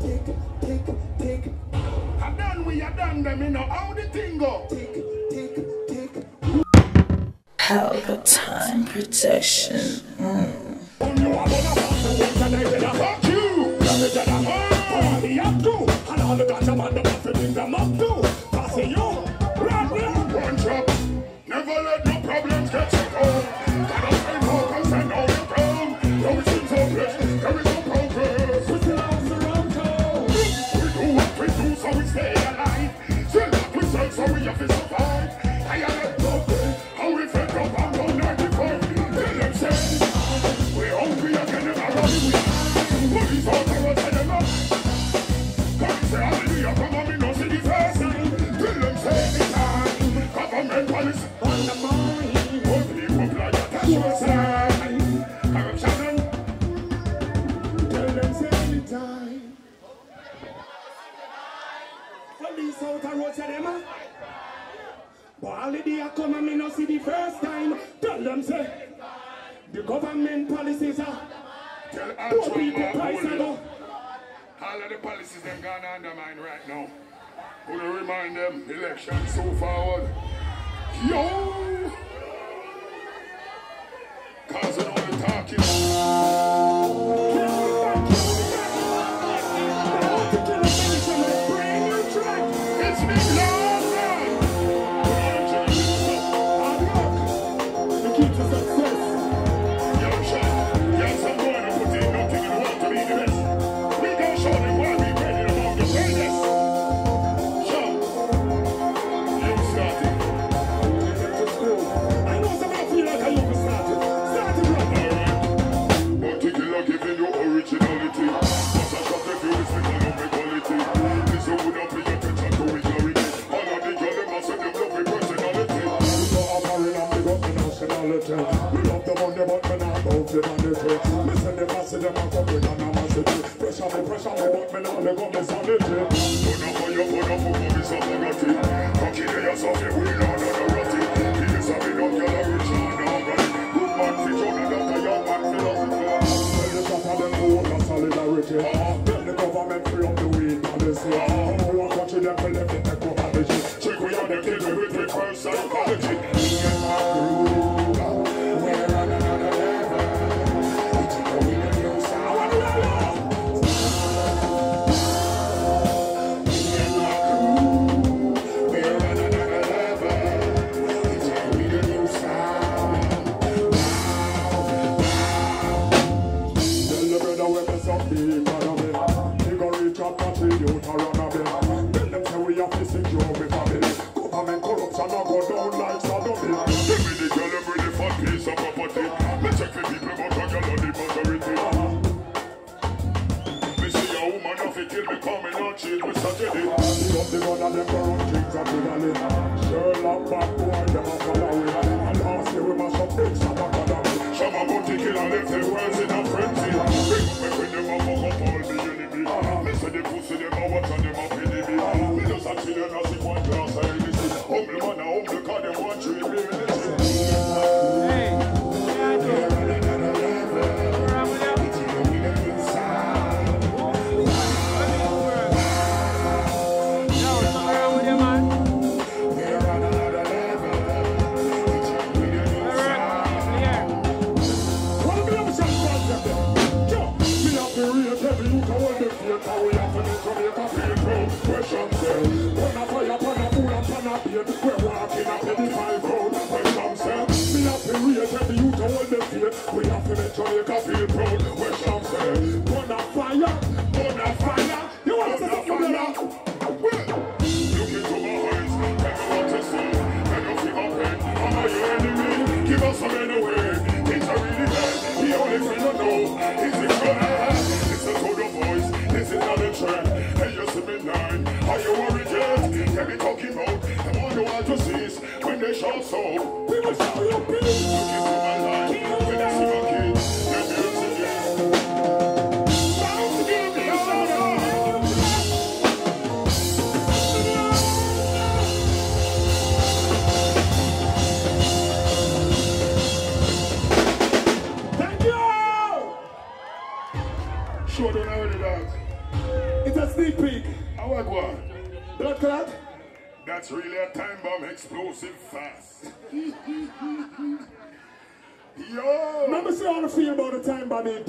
tick, tick, tick. I done we are done them, you know how the thing go. Tick, tick, tick. Protection. And they fuck you. Out there road tell them up But holiday a come and me no see the first time Tell them say the government policies are Tell poor people price are. All of the policies them gonna undermine right now. Who to remind them, election so forward. Yo! Cause all the talking. Pressure me, but me not let up you, not the rotty. A a. Good on the doctor, young man, philosophy. Tell the shot of them. Tell the government it pussy them a We have to make Jamaica feel proud. Where Cham say, Gonna fire, gonna fire. You want to something, brother? Look into my eyes, tell me to see. Can you feel my pain? Am I your enemy? Give us some anyway. It's a really bad. The only thing I know is it's gonna Listen to the voice. This is not a trend. Hey, you see me nine. Are you worried yet? Tell me talking about. I want you cease when they shout so. That's really a time bomb explosive fast. Yo! Let me see how you feel about the time bomb EP.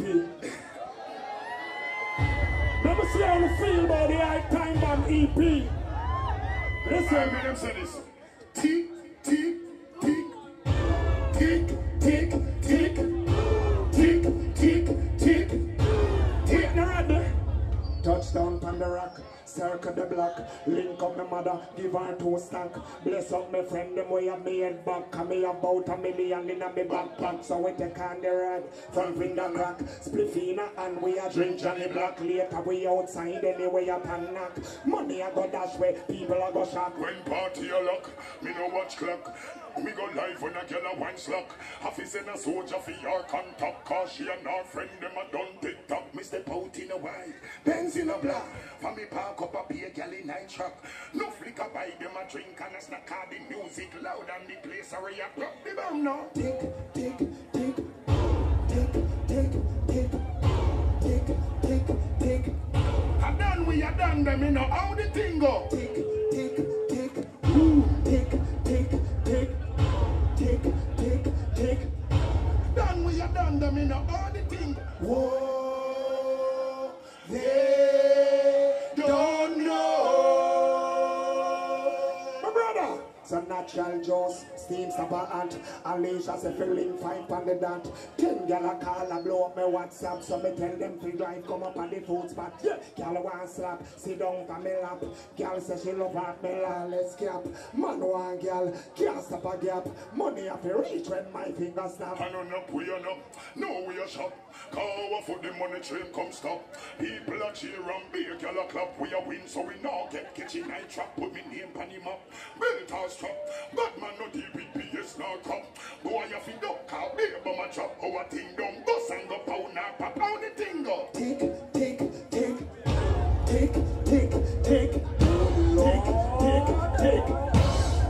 Let me see how you feel about the time bomb EP. Listen. I made him say this. Tick, tick, tick. Tick, tick, tick. Tick, tick, tick. Tick, tick. Touchdown, Pandarac circle the block, link up my mother, give her two stack. Bless up my friend, them way have me head back. Come me about a million in a me backpack. So we take on the red, front window crack, spliffina and we a drink Johnny Black. Later we outside anyway up and knock. Money I go dash way, people I go shock. When party a lock, me no watch clock. Me go live when a girl a wine slack. Half is in a soldier for your contact. Cause she and her friend them a done TikTok. Me step out in a white, Benz in a black. For me park up a beer girl in night truck. No flicker by them a drink and a snack. All the music loud and the place a react. Rock the bomb now. Tick, tick, tick, tick, tick, tick, tick, tick, tick, A done we a done them, you know how the thing go. tick, tick, tick, ooh, tick, tick, tick, tick, tick, tick. Done we a done them, you know how the thing. Whoa, they challenge us steam stopper ant, Alicia say filling five on the dot. Ten gal a call a blow up my WhatsApp, so me tell them to drive come up on the food spot. Yeah, gal want slap, sit down on me lap. Gal say she love at me lawless cap. Man want gal, can't stop a gap. Money have to reach when my finger snap. On up, we on up, no we a shop. Our foot, the money train come stop. People a cheer and be a gal a clap. We a win, so we now get kitchen night trap. Put me name on him up, belt or strap. Batman baby my. Our thing done bust and go pound now pop. How the thing go? Tick, tick, tick, tick, tick, tick, Tick, tick, tick.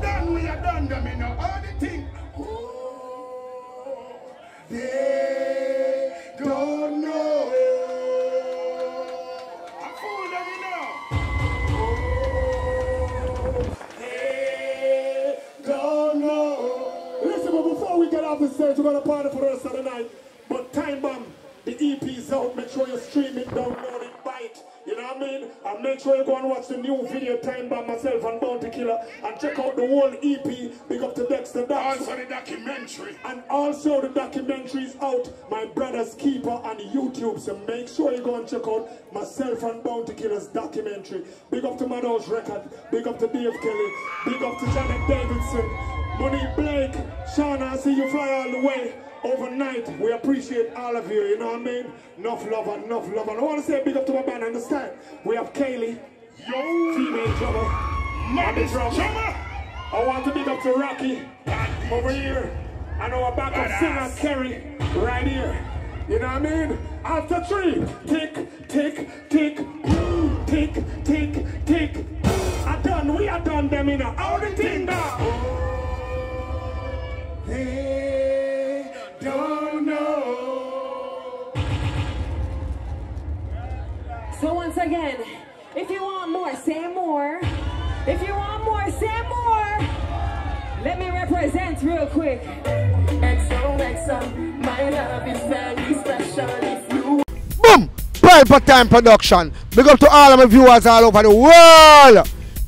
Done, we a done them, know how the thing. Oh, they gonna party for the rest of the night. But Time Bomb, the EP's out. Make sure you stream it, download it, buy it. You know what I mean? And make sure you go and watch the new video Time Bomb myself and Bounty Killer and check out the whole EP. Big up to Dexter Dax. Also the documentary. And also the documentary is out, My Brother's Keeper on YouTube. So make sure you go and check out myself and Bounty Killer's documentary. Big up to Madhouse Record, big up to Dave Kelly, big up to Janet Davidson, Monique Blake, Shauna, I see you fly all the way. Overnight, we appreciate all of you, you know what I mean? Enough love, enough love. And I want to say big up to my band, understand? We have Kaylee, Yo, female drummer, Mommy drummer. drummer. I want to big up to Rocky over here. And our backup singer Kerry right here. You know what I mean? After three, tick, tick, tick, tick, tick, tick. I done, we are done them in a all the thing now. They don't know. So once again, if you want more, say more. If you want more, say more. Let me represent real quick. XOXO, my love is very special if you Boom! Pelpa Time Production. Big up to all of my viewers all over the world.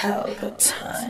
Pelpa Time.